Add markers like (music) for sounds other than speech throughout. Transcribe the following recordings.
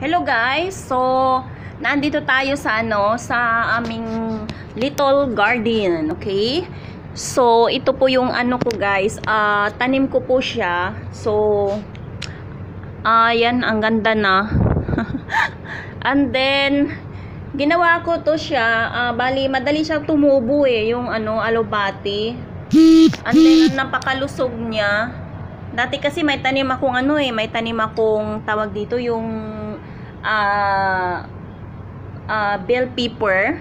Hello guys! So, nandito tayo sa ano, sa aming little garden, okay? So, ito po yung ano ko guys, ah, tanim ko po siya. So, ayan, ang ganda na. (laughs) And then, ginawa ko to siya, ah, bali, madali siyang tumubo eh, yung ano, alobati. And then, napakalusog niya. Dati kasi may tanim akong ano eh, may tanim akong tawag dito yung ah ah, bell pepper.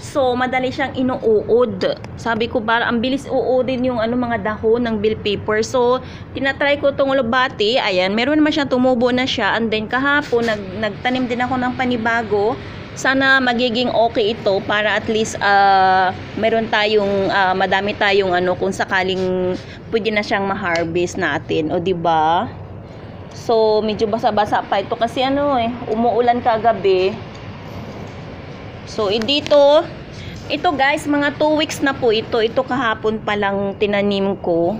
So, madali siyang inuuod. Sabi ko, para ang bilis uudin yung ano, mga dahon ng bell pepper. So, tinatry ko itong ulubati. Ayan, meron naman siyang tumubo na siya. And then, kahapon, nag, nagtanim din ako ng panibago. Sana magiging okay ito para at least ah, meron tayong, ah, madami tayong ano, kung sakaling pwede na siyang ma-harvest natin. O, di ba? So, medyo basa-basa pa ito kasi ano eh, umuulan kagabi. So, eh, dito, ito guys, mga 2 weeks na po ito. Ito kahapon pa lang tinanim ko.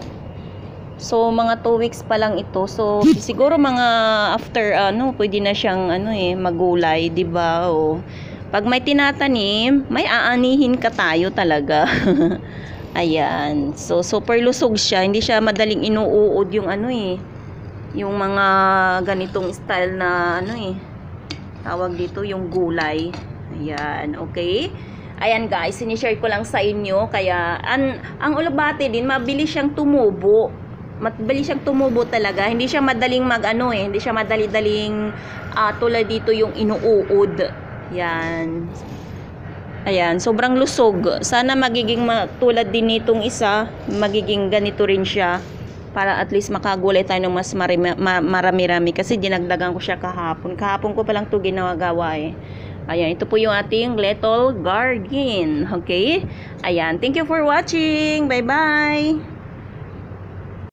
So, mga 2 weeks pa lang ito. So, siguro mga after, ano, pwede na siyang, ano eh, magulay, di ba? O, pag may tinatanim, may aanihin ka tayo talaga. (laughs) Ayan. So, super lusog siya. Hindi siya madaling inuuod yung ano eh. Yung mga ganitong style na, ano eh, tawag dito, yung gulay. Ayan, okay? Ayan guys, sinishare ko lang sa inyo. Kaya, an, ang ulubati din, mabilis siyang tumubo. Mabilis siyang tumubo talaga. Hindi siya madaling mag, ano eh, hindi siya madali-daling ah, tulad dito yung inuuod. Yan. Ayan, sobrang lusog. Sana magiging ma- tulad din nitong isa, magiging ganito rin siya para at least makagulay tayo ng mas marami- ma- marami-rami kasi dinagdagan ko siya kahapon. Kahapon ko pa lang 'to ginagawa eh. Ayan, ito po yung ating little garden. Okay? Ayan, thank you for watching. Bye-bye!